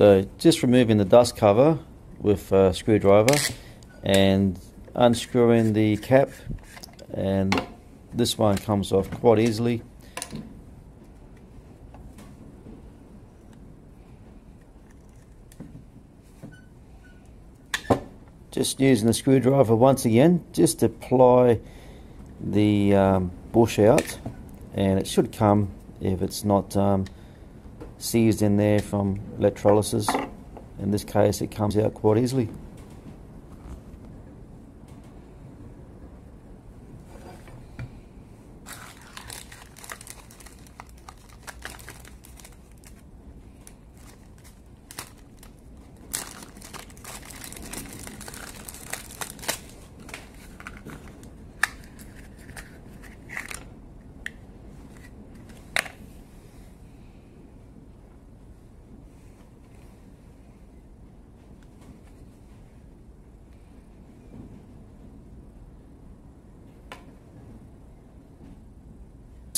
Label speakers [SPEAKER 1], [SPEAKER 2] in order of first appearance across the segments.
[SPEAKER 1] So just removing the dust cover with a screwdriver and unscrewing the cap and this one comes off quite easily. Just using the screwdriver once again just to apply the um, bush out and it should come if it's not um, seized in there from electrolysis. In this case it comes out quite easily.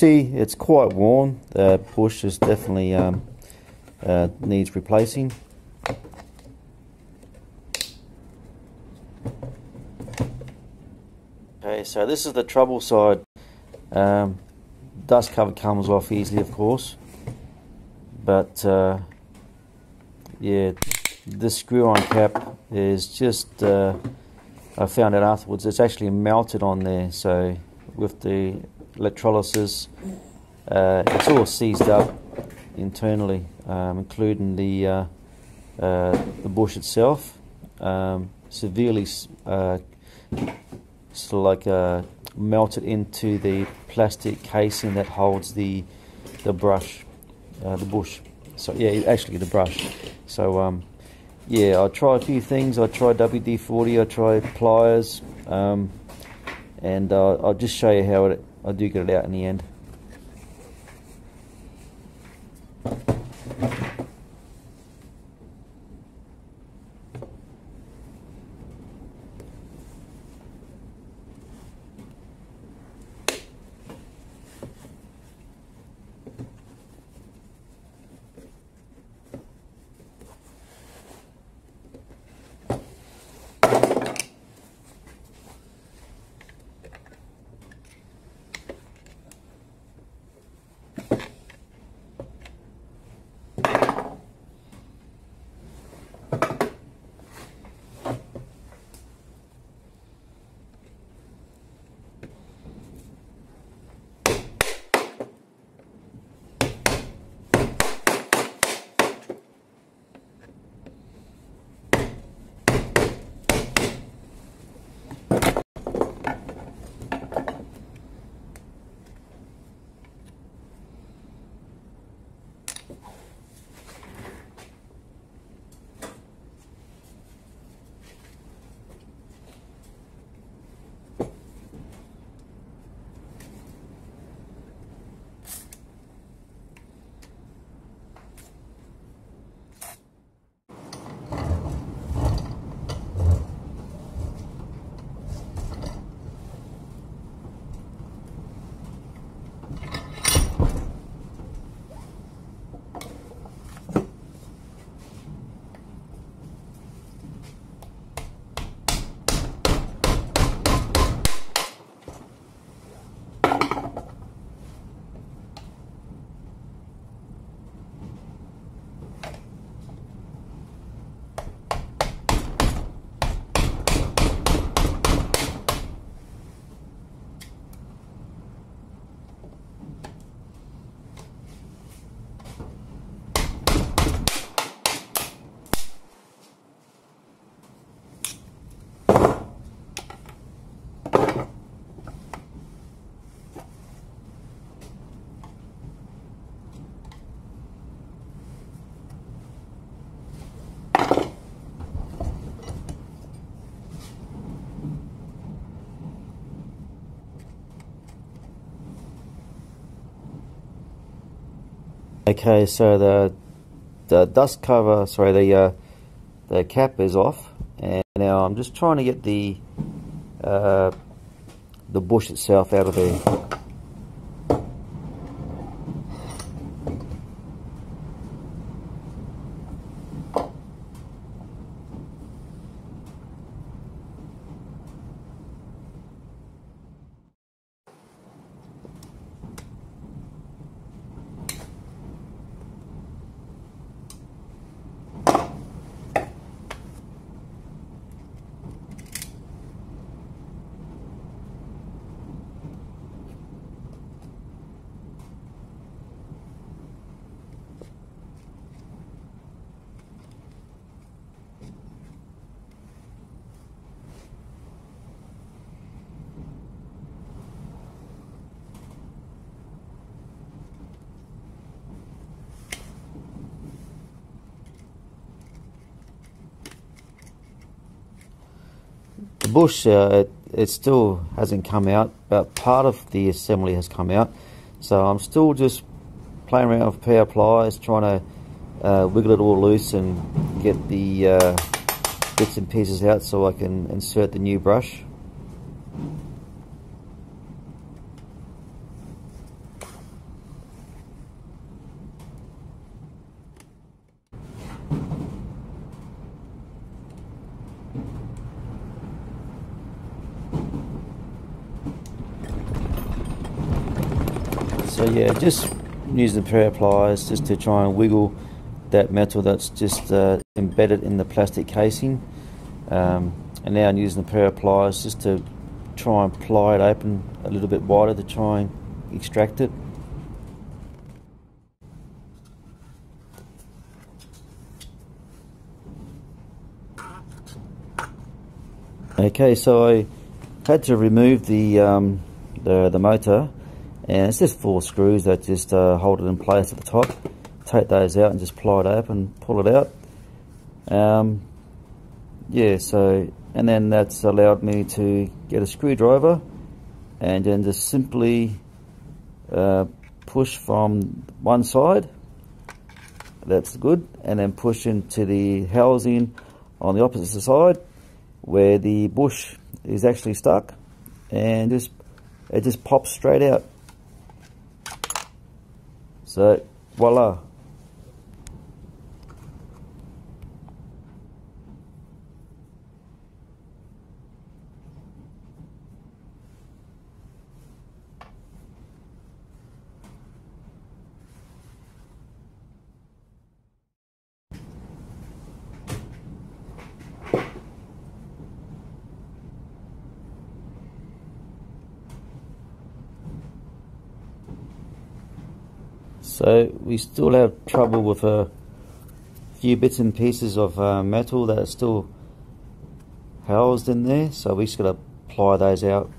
[SPEAKER 1] See, it's quite worn. The bush is definitely um, uh, needs replacing. Okay, so this is the trouble side. Um, dust cover comes off easily, of course, but uh, yeah, this screw-on cap is just. Uh, I found out afterwards. It's actually melted on there, so with the electrolysis. Uh, it's all seized up internally, um, including the uh, uh, the bush itself, um, severely uh, sort of like uh, melted into the plastic casing that holds the the brush, uh, the bush. So yeah, actually the brush. So um, yeah, I tried a few things. I tried WD-40. I tried pliers, um, and I'll just show you how it I do get it out in the end. Okay, so the the dust cover, sorry, the uh, the cap is off, and now I'm just trying to get the uh, the bush itself out of there. Bush, uh, it, it still hasn't come out, but part of the assembly has come out. So I'm still just playing around with power pliers, trying to uh, wiggle it all loose and get the uh, bits and pieces out so I can insert the new brush. So yeah, just using the pair of pliers just to try and wiggle that metal that's just uh, embedded in the plastic casing. Um, and now I'm using the pair of pliers just to try and ply it open a little bit wider to try and extract it. Okay, so I had to remove the um, the, the motor and it's just four screws that just uh, hold it in place at the top. Take those out and just ply it open pull it out. Um, yeah so and then that's allowed me to get a screwdriver and then just simply uh, push from one side. That's good. And then push into the housing on the opposite side where the bush is actually stuck. And just it just pops straight out so, voila. So we still have trouble with a few bits and pieces of uh, metal that are still housed in there. So we just got to ply those out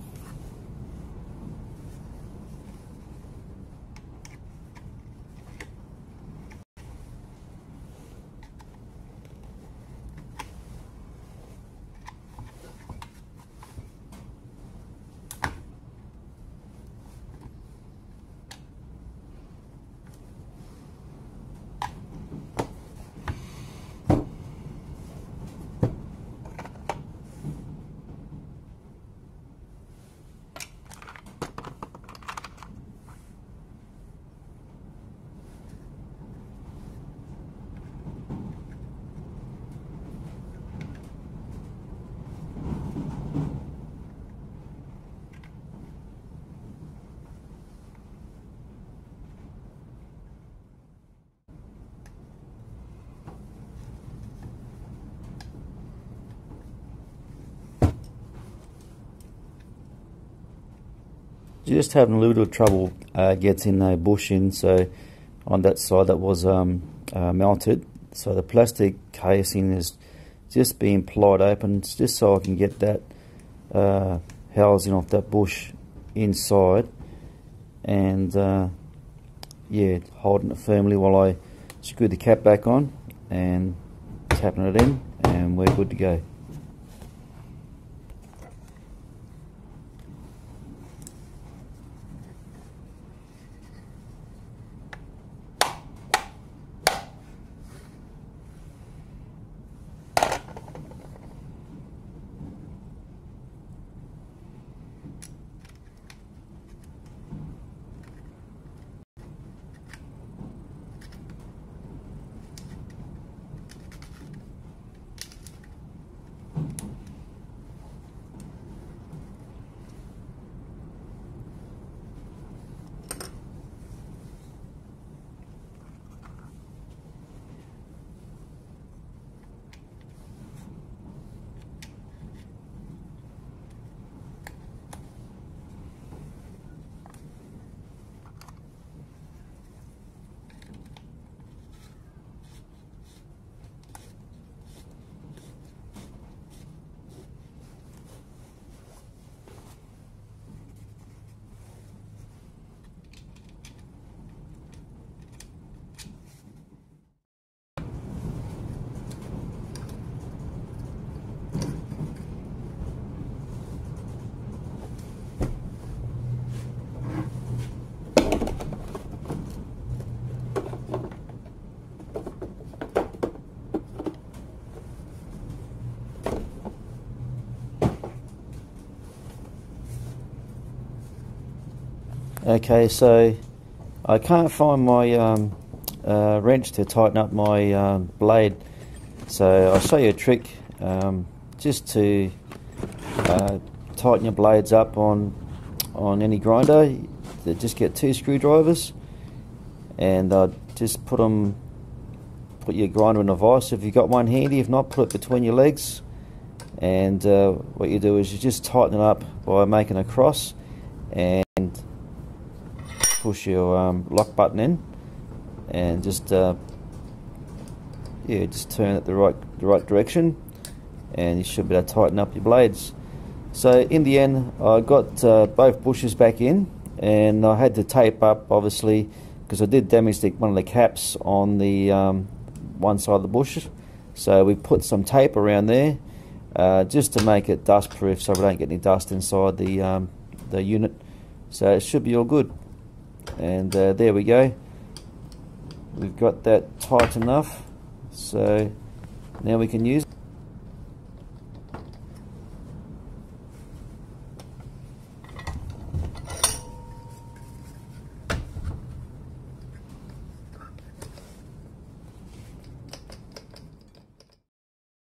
[SPEAKER 1] just having a little bit of trouble uh, getting a bush in so on that side that was um, uh, melted so the plastic casing is just being plied open just so I can get that uh, housing off that bush inside. And uh, yeah holding it firmly while I screw the cap back on and tapping it in and we're good to go Okay, so I can't find my um, uh, wrench to tighten up my um, blade. So I'll show you a trick um, just to uh, tighten your blades up on on any grinder. Just get two screwdrivers and uh, just put them, put your grinder in a vise if you've got one handy. If not, put it between your legs. And uh, what you do is you just tighten it up by making a cross and push your um, lock button in and just uh, yeah just turn it the right the right direction and you should be able to tighten up your blades. So in the end I got uh, both bushes back in and I had to tape up obviously because I did damage the, one of the caps on the um, one side of the bush. So we put some tape around there uh, just to make it dust proof so we don't get any dust inside the um, the unit. So it should be all good and uh, there we go. We've got that tight enough. So now we can use